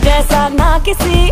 जैसा ना किसी